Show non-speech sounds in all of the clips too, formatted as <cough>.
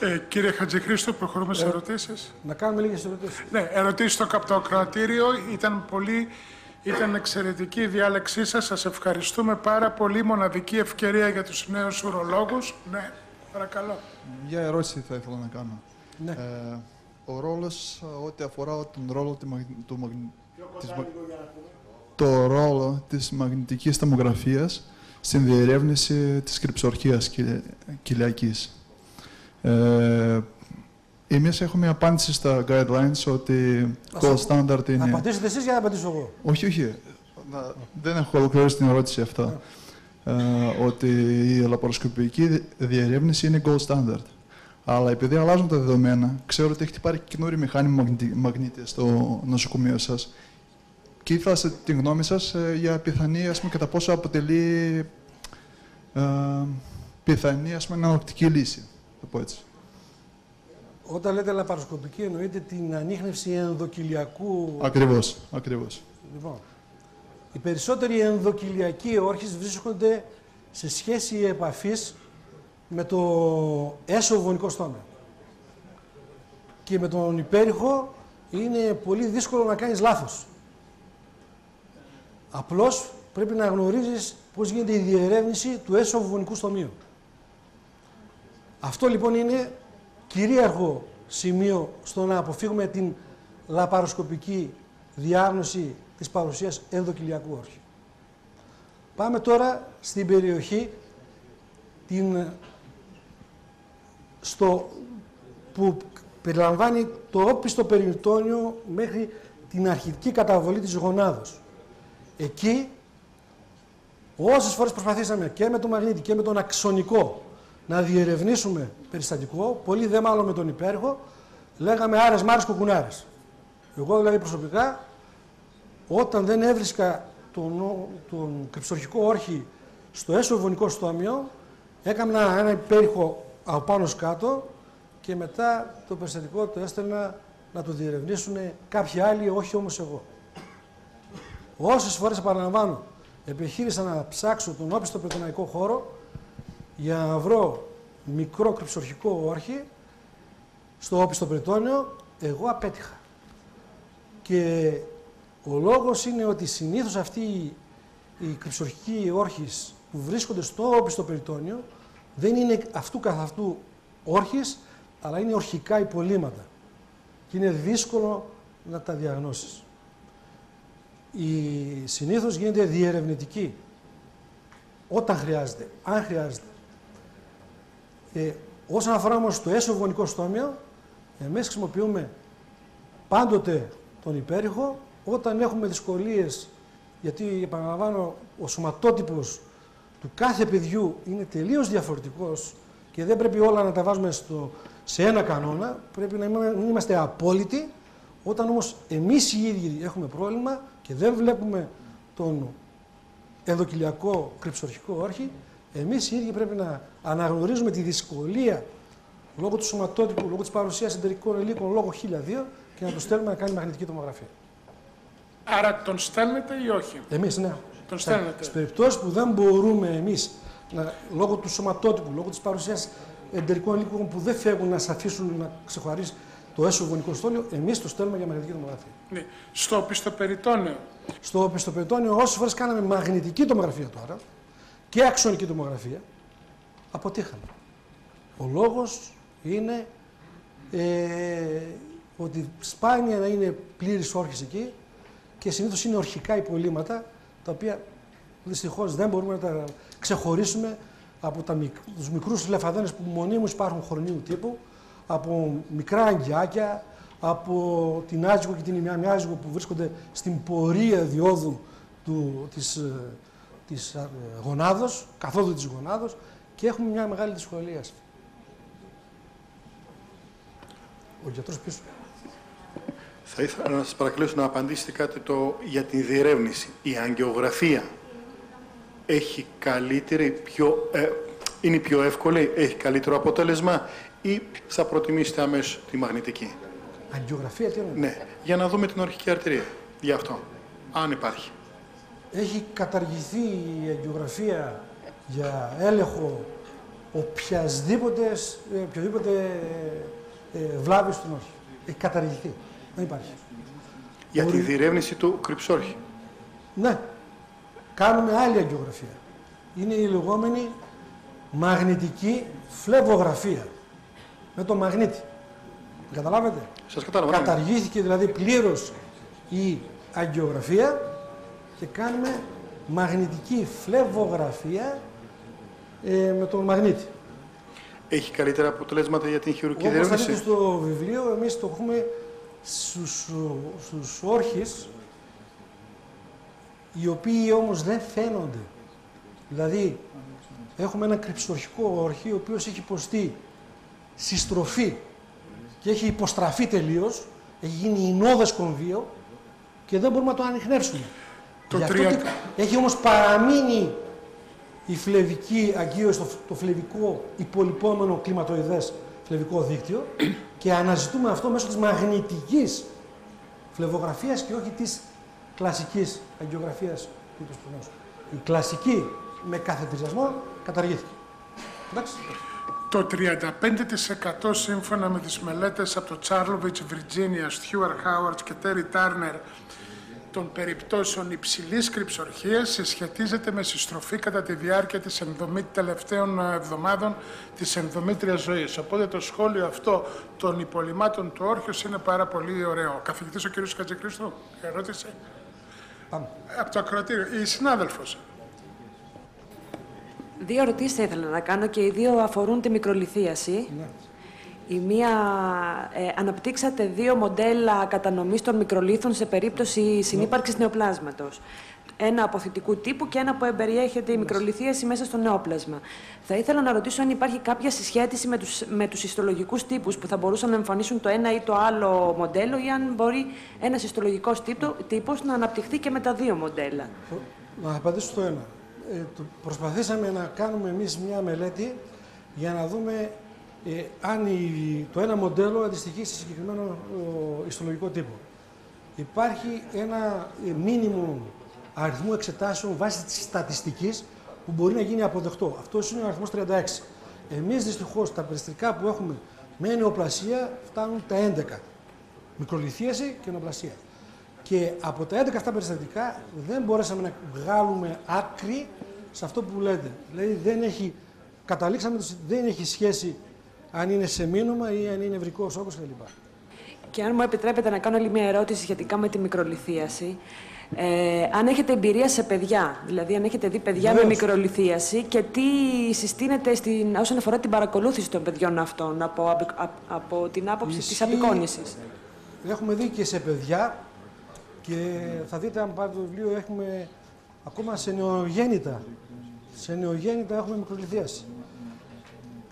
Ε, κύριε Χατζηχρήστο, προχωρούμε σε ερωτήσεις. Να κάνουμε λίγες ερωτήσεις. Ναι, ερωτήσεις στο καπτοκρατήριο. Ήταν πολύ... Ήταν εξαιρετική η διάλεξή σας. Σας ευχαριστούμε πάρα πολύ. Μοναδική ευκαιρία για τους νέους ουρολόγους. Ναι, παρακαλώ. Μια ερώτηση θα ήθελα να κάνω. Ναι. Ε, ο ρόλος, ε, ό,τι αφορά τον ρόλο του, μαγ- του μαγ- της μα- το ρόλο της μαγνητικής τομογραφίας στην διερεύνηση της κρυψορχίας κοιλ- κοιλιακής. Ε, εμείς έχουμε απάντηση στα guidelines ότι gold standard Να είναι... απαντήσετε εσείς για να απαντήσω εγώ. Όχι, όχι. Να- Δεν έχω ολοκληρώσει την ερώτηση αυτά. Ε, ότι η λαπαροσκοπική δι- διερεύνηση είναι gold standard. Αλλά επειδή αλλάζουν τα δεδομένα, ξέρω ότι έχετε πάρει καινούριο μηχάνημα μαγνητι- μαγνήτη στο νοσοκομείο σας. Και ήθελα σε- τη γνώμη σας για πιθανή, ας πούμε, κατά πόσο αποτελεί ε, πιθανή, ας πούμε, αναλογική λύση. Θα πω έτσι. Όταν λέτε λαπαροσκοπική εννοείται την ανείχνευση ενδοκυλιακού... Ακριβώς, ακριβώς. Λοιπόν, οι περισσότεροι ενδοκυλιακοί όρχες βρίσκονται σε σχέση επαφής με το έσω βονικό στόμα. Και με τον υπέρηχο είναι πολύ δύσκολο να κάνεις λάθος. Απλώς πρέπει να γνωρίζεις πώς γίνεται η διερεύνηση του έσω βονικού στομείου. Αυτό λοιπόν είναι κυρίαρχο σημείο στο να αποφύγουμε την λαπαροσκοπική διάγνωση της παρουσίας ενδοκυλιακού όρχη. Πάμε τώρα στην περιοχή την, στο, που περιλαμβάνει το όπιστο περιτόνιο μέχρι την αρχική καταβολή της γονάδος. Εκεί, όσες φορές προσπαθήσαμε και με το μαγνήτη και με τον αξονικό να διερευνήσουμε περιστατικό, πολύ δε μάλλον με τον υπέροχο, λέγαμε άρες μάρες κουκουνάρες. Εγώ δηλαδή προσωπικά, όταν δεν έβρισκα τον, ο- τον κρυψορχικό όρχη στο έσω βονικό στόμιο, έκανα ένα, ένα υπέρηχο από πάνω ως κάτω και μετά το περιστατικό το έστελνα να το διερευνήσουν κάποιοι άλλοι, όχι όμως εγώ. Όσες φορές επαναλαμβάνω, επιχείρησα να ψάξω τον όπιστο πετοναϊκό χώρο για να βρω μικρό κρυψορχικό όρχη στο όπιστο πρετόνιο, εγώ απέτυχα. Και ο λόγος είναι ότι συνήθως αυτοί οι, οι κρυψορχικοί όρχες που βρίσκονται στο όπιστο περιτόνιο δεν είναι αυτού καθ' αυτού όρχες, αλλά είναι ορχικά υπολείμματα. Και είναι δύσκολο να τα διαγνώσεις. Η συνήθως γίνεται διερευνητική όταν χρειάζεται, αν χρειάζεται. Ε, όσον αφορά όμως το έσω βονικό στόμιο, εμείς χρησιμοποιούμε πάντοτε τον υπέρηχο όταν έχουμε δυσκολίες, γιατί επαναλαμβάνω ο σωματότυπος του κάθε παιδιού είναι τελείως διαφορετικός και δεν πρέπει όλα να τα βάζουμε στο, σε ένα κανόνα, πρέπει να είμα- να είμαστε απόλυτοι. Όταν όμως εμείς οι ίδιοι έχουμε πρόβλημα και δεν βλέπουμε τον ενδοκυλιακό κρυψορχικό όρχη, εμείς οι ίδιοι πρέπει να αναγνωρίζουμε τη δυσκολία λόγω του σωματότυπου, λόγω της παρουσίας εντερικών ελίκων, λόγω 1002 και να το στέλνουμε να κάνει μαγνητική τομογραφία. Άρα τον στέλνετε ή όχι; Εμείς, ναι. Τον στέλνετε. Στις περιπτώσεις που δεν μπορούμε εμείς, να, λόγω του σωματότυπου, λόγω της παρουσίας εντερικών ελίκων που δεν φεύγουν να σε αφήσουν να ξεχωρίσει το έσω γονικό στόλιο, εμείς το στέλνουμε για μαγνητική τομογραφία. Ναι. Στο πιστοπεριτόνιο. Στο πιστοπεριτόνιο, όσες φορές κάναμε μαγνητική τομογραφία τώρα και αξονική τομογραφία, αποτύχαμε. Ο λόγος είναι ε, ότι σπάνια να είναι πλήρης όρχης εκεί και συνήθως είναι ορχικά υπολείμματα τα οποία δυστυχώς δεν μπορούμε να τα ξεχωρίσουμε από τα μικ, τους μικρούς λεφαδένες που μονίμως υπάρχουν χρονίου τύπου, από μικρά αγγιάκια, από την άζυγο και την ημιάμιάζυγο που βρίσκονται στην πορεία διόδου του, της, ε, της ε, γονάδος, καθόδου της γονάδος και έχουμε μια μεγάλη δυσκολία. Ο γιατρός πίσω. Θα ήθελα να σας παρακαλέσω να απαντήσετε κάτι το, για την διερεύνηση. Η αγκαιογραφία έχει καλύτερη, πιο, ε, είναι πιο εύκολη, έχει καλύτερο αποτέλεσμα ή θα προτιμήσετε αμέσως τη μαγνητική; Αγκιογραφία τι εννοείς; Ναι, για να δούμε την ορχική αρτηρία. Γι' αυτό, αν υπάρχει. Έχει καταργηθεί η αγκιογραφία για έλεγχο οποιασδήποτε, ε, οποιοδήποτε ε, ε, βλάβη στον όρχη. Έχει καταργηθεί. Δεν υπάρχει. Για τη Μπορεί- διερεύνηση του κρυψόρχη. Ναι. Κάνουμε άλλη αγκιογραφία. Είναι η λεγόμενη μαγνητική φλεβογραφία. Με το μαγνήτη. Καταλάβετε; Σας κατάλαβα. ναι. Καταργήθηκε δηλαδή πλήρως η αγκιογραφία και κάνουμε μαγνητική φλεβογραφία ε, με τον μαγνήτη. Έχει καλύτερα αποτελέσματα για την χειρουργική Όπως θα δείτε διερεύνηση. στο βιβλίο, εμείς το έχουμε στους, στους όρχες, οι οποίοι όμως δεν φαίνονται. Δηλαδή, έχουμε ένα κρυψορχικό όρχη, ο οποίος έχει υποστεί συστροφή και έχει υποστραφεί τελείως, έχει γίνει ινόδες κομβίο και δεν μπορούμε να το ανοιχνεύσουμε. Το Γι' αυτό τρία- και έχει όμως παραμείνει η φλεβική αγκίωση, το, το φλεβικό υπολοιπόμενο κλιματοειδές φλεβικό δίκτυο και αναζητούμε αυτό μέσω της μαγνητικής φλεβογραφίας και όχι της κλασικής αγκιογραφίας του είδους του νόσου. Η κλασική με καθετηριασμό καταργήθηκε. Εντάξει. Το 35% σύμφωνα με τις μελέτες από το Charlovich, Virginia, Stuart Howard και Terry Turner των περιπτώσεων υψηλής κρυψορχίας συσχετίζεται με συστροφή κατά τη διάρκεια της ενδομή... τελευταίων ε, εβδομάδων της ενδομήτριας ζωής. Οπότε το σχόλιο αυτό των υπολοιμάτων του όρχιος είναι πάρα πολύ ωραίο. Ο καθηγητής ο κ. Κατζικρίστου ερώτησε Πάμε. από το ακροατήριο. Η συνάδελφος. Δύο ερωτήσεις θα ήθελα να κάνω και οι δύο αφορούν τη μικρολιθίαση. Ναι. Η μία, ε, αναπτύξατε δύο μοντέλα κατανομής των μικρολίθων σε περίπτωση συνύπαρξης νεοπλάσματος. Ένα αποθητικού τύπου και ένα που εμπεριέχεται η μικρολιθίαση μέσα στο νεόπλασμα. Θα ήθελα να ρωτήσω αν υπάρχει κάποια συσχέτιση με τους, με τους ιστολογικούς τύπους που θα μπορούσαν να εμφανίσουν το ένα ή το άλλο μοντέλο ή αν μπορεί ένας ιστολογικός τύπο, τύπος να αναπτυχθεί και με τα δύο μοντέλα. Να απαντήσω στο ένα. Ε, το- προσπαθήσαμε να κάνουμε εμείς μια μελέτη για να δούμε ε, αν η- το ένα μοντέλο αντιστοιχεί σε συγκεκριμένο ο, ιστολογικό τύπο. Υπάρχει ένα ε, μίνιμουμ αριθμό εξετάσεων βάσει της στατιστικής που μπορεί να γίνει αποδεκτό. Αυτός είναι ο αριθμός 36. Εμείς δυστυχώς τα περιστρικά που έχουμε με νεοπλασία φτάνουν τα 11. Μικρολιθίαση και νεοπλασία. Και από τα 11 αυτά περιστατικά δεν μπορέσαμε να βγάλουμε άκρη σε αυτό που λέτε. Δηλαδή δεν έχει, καταλήξαμε ότι δεν έχει σχέση αν είναι σε μήνυμα ή αν είναι ευρικός όγκος κλπ. Και αν μου επιτρέπετε να κάνω άλλη μια ερώτηση σχετικά με τη μικρολιθίαση. Ε, αν έχετε εμπειρία σε παιδιά, δηλαδή αν έχετε δει παιδιά με Βεβαίως. μικρολιθίαση και τι συστήνεται στην, όσον αφορά την παρακολούθηση των παιδιών αυτών από, απ- απ- από την άποψη της Ισχύει- απεικόνησης. Έχουμε δει και σε παιδιά και θα δείτε αν πάρετε το βιβλίο έχουμε ακόμα σε νεογέννητα. Σε νεογέννητα έχουμε μικρολιθίαση.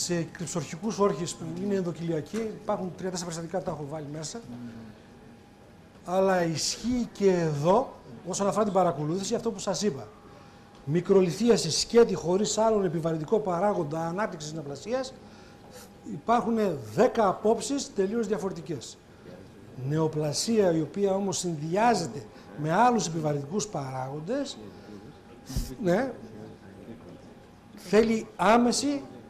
Σε κρυψορχικούς όρχες που είναι ενδοκυλιακοί υπάρχουν τρία-τέσσερα περιστατικά τα έχω βάλει μέσα. Αλλά ισχύει και εδώ όσον αφορά την παρακολούθηση αυτό που σας είπα. Μικρολιθίαση σκέτη χωρίς άλλον επιβαρυντικό παράγοντα ανάπτυξης νεοπλασίας υπάρχουν 10 απόψεις τελείως διαφορετικές. Νεοπλασία η οποία όμως συνδυάζεται με άλλους επιβαρυντικούς παράγοντες ναι, θέλει άμεση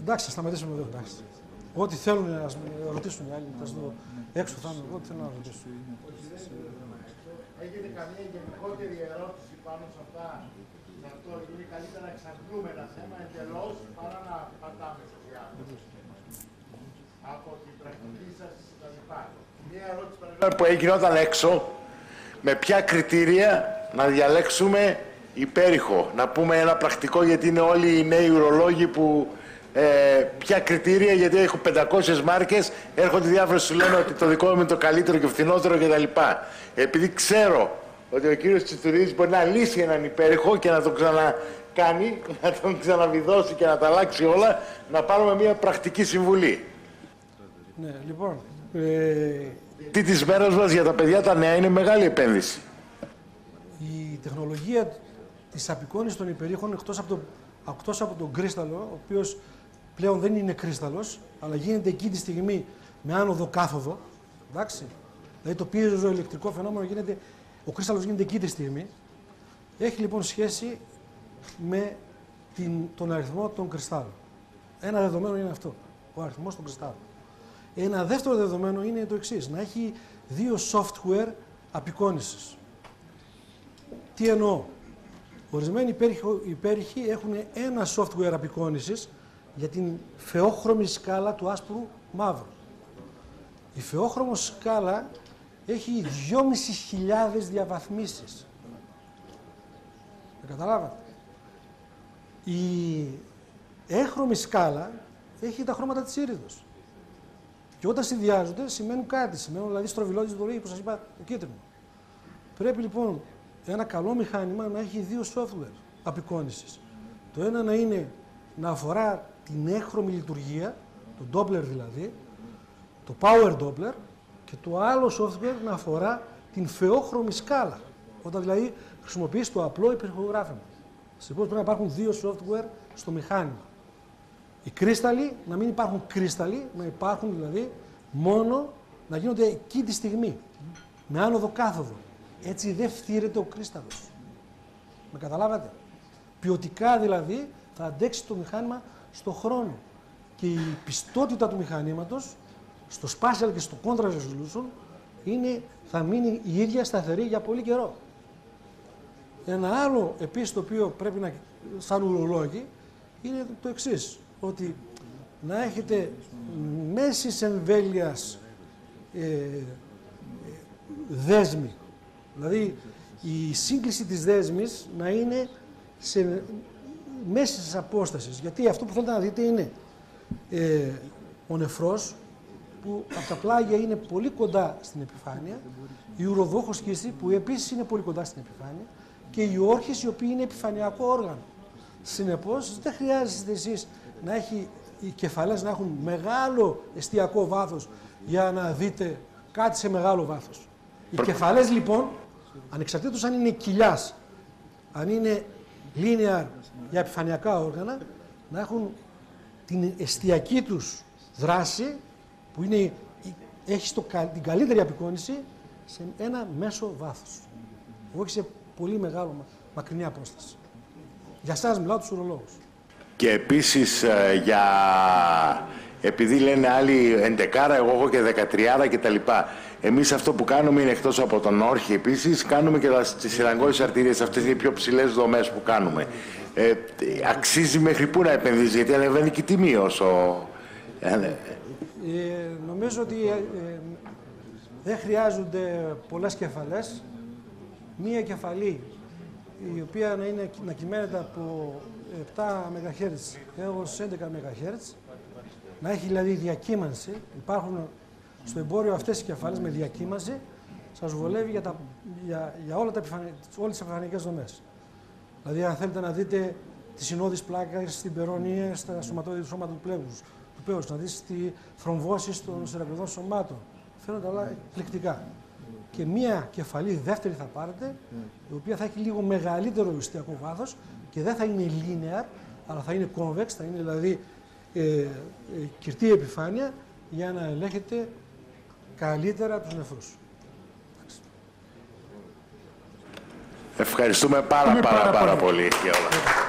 Εντάξει, θα σταματήσουμε εδώ. Εντάξει. Ό,τι θέλουν να μας ρωτήσουν οι άλλοι, θα σας δω έξω θα είμαι εγώ, ό,τι θέλουν να ρωτήσουν. Έχετε καμία γενικότερη ερώτηση πάνω σε αυτά, σε αυτό, είναι καλύτερα να εξαντλούμε ένα θέμα εντελώς παρά να πατάμε σε διάφορα. Από την πρακτική σας κτλ. Μία ερώτηση παρακαλώ, που έγιναν έξω, με ποια κριτήρια να διαλέξουμε υπέρηχο. Να πούμε ένα πρακτικό γιατί είναι όλοι οι νέοι ουρολόγοι που ε, ποια κριτήρια, γιατί έχω 500 μάρκες, έρχονται διάφοροι σου λένε ότι το δικό μου είναι το καλύτερο και φθηνότερο κτλ. Επειδή ξέρω ότι ο κύριος Τσιτουρίδης μπορεί να λύσει έναν υπέρηχο και να τον ξανακάνει, <laughs> να τον ξαναβιδώσει και να τα αλλάξει όλα, να πάρουμε μια πρακτική συμβουλή. Ναι, λοιπόν, ε, Τι της μέρας μας για τα παιδιά τα νέα είναι μεγάλη επένδυση. η τεχνολογία της απεικόνησης των υπερήχων εκτός από, το, εκτός από τον κρίσταλο, ο οποίος πλέον δεν είναι κρίσταλος, αλλά γίνεται εκείνη τη στιγμή με άνοδο κάθοδο, εντάξει, δηλαδή το πίεζο ηλεκτρικό φαινόμενο γίνεται, ο κρίσταλος γίνεται εκείνη τη στιγμή, έχει λοιπόν σχέση με την, τον αριθμό των κρυστάλλων. Ένα δεδομένο είναι αυτό, ο αριθμός των κρυστάλλων. Ένα δεύτερο δεδομένο είναι το εξής, να έχει δύο software απεικόνησης. Τι εννοώ; Ορισμένοι υπέρηχοι, υπέρηχοι έχουν ένα software απεικόνησης για την φεόχρωμη σκάλα του άσπρου μαύρου. Η φεόχρωμος σκάλα έχει 2.500 διαβαθμίσεις. Με καταλάβατε; Η έχρωμη σκάλα έχει τα χρώματα της ήριδος. Και όταν συνδυάζονται σημαίνουν κάτι. Σημαίνουν δηλαδή στροβιλότητα του που σας είπα το κίτρινο. Πρέπει λοιπόν ένα καλό μηχάνημα να έχει δύο software απεικόνησης. Το ένα να είναι να αφορά την έχρωμη λειτουργία, το Doppler δηλαδή, το Power Doppler και το άλλο software να αφορά την φεόχρωμη σκάλα. Όταν δηλαδή χρησιμοποιείς το απλό υπερχογράφημα. Συνεπώς πρέπει να υπάρχουν δύο software στο μηχάνημα. Οι κρίσταλοι, να μην υπάρχουν κρίσταλοι, να υπάρχουν δηλαδή μόνο να γίνονται εκεί τη στιγμή. Με άνοδο κάθοδο. Έτσι δεν φτύρεται ο κρίσταλος. Με καταλάβατε; Ποιοτικά δηλαδή θα αντέξει το μηχάνημα στο χρόνο. Και η πιστότητα του μηχανήματος στο spatial και στο contrast resolution είναι, θα μείνει η ίδια σταθερή για πολύ καιρό. Ένα άλλο επίσης το οποίο πρέπει να, σαν ουρολόγοι, είναι το εξής, ότι να έχετε μέσης εμβέλειας ε, ε, δέσμη. Δηλαδή η σύγκληση της δέσμης να είναι σε μέσης απόστασης. Γιατί αυτό που θέλετε να δείτε είναι ε, ο νεφρός που από τα πλάγια είναι πολύ κοντά στην επιφάνεια, η ουροδόχος κύστη που επίσης είναι πολύ κοντά στην επιφάνεια και οι όρχες οι οποίοι είναι επιφανειακό όργανο. Συνεπώς δεν χρειάζεστε εσείς να έχει οι κεφαλές να έχουν μεγάλο εστιακό βάθος για να δείτε κάτι σε μεγάλο βάθος. Οι κεφαλές λοιπόν, ανεξαρτήτως αν είναι κοιλιάς, αν είναι linear για επιφανειακά όργανα, να έχουν την εστιακή τους δράση, που είναι, έχει στο, την καλύτερη απεικόνηση, σε ένα μέσο βάθος. Όχι σε πολύ μεγάλο, μακρινή απόσταση. Για σας μιλάω τους ουρολόγους. Και επίσης ε, για... Επειδή λένε άλλοι 11, εγώ έχω και 13 και τα λοιπά. Εμείς αυτό που κάνουμε είναι εκτός από τον όρχη επίσης, κάνουμε και τις σειραγγόες αρτηρίες. Αυτές είναι οι πιο ψηλές δομές που κάνουμε. Ε, αξίζει μέχρι πού να επενδύσεις, γιατί ανεβαίνει και η τιμή όσο... Ε, νομίζω ότι ε, ε, δεν χρειάζονται πολλές κεφαλές. Μία κεφαλή η οποία να, είναι, να κυμαίνεται από 7 MHz έως 11 MHz, να έχει δηλαδή διακύμανση. Υπάρχουν στο εμπόριο αυτές οι κεφάλες με διακύμανση, σας βολεύει για, τα, για, για όλα τα επιφανε, όλες τις επιφανειακές δομές. Δηλαδή, αν θέλετε να δείτε τις συνόδεις πλάκες στην περονία, στα σωματώδη του σώματος του πλέγους, του πέους, να δείτε τη θρομβώσεις των σειρακροδών σωμάτων. Φαίνονται όλα εκπληκτικά. Και μία κεφαλή δεύτερη θα πάρετε, η οποία θα έχει λίγο μεγαλύτερο ιστιακό βάθος και δεν θα είναι linear, αλλά θα είναι convex, θα είναι δηλαδή ε, ε, κυρτή επιφάνεια για να ελέγχετε καλύτερα τους νεφρούς. Ευχαριστούμε πάρα πάρα, πάρα, πάρα πολύ για όλα.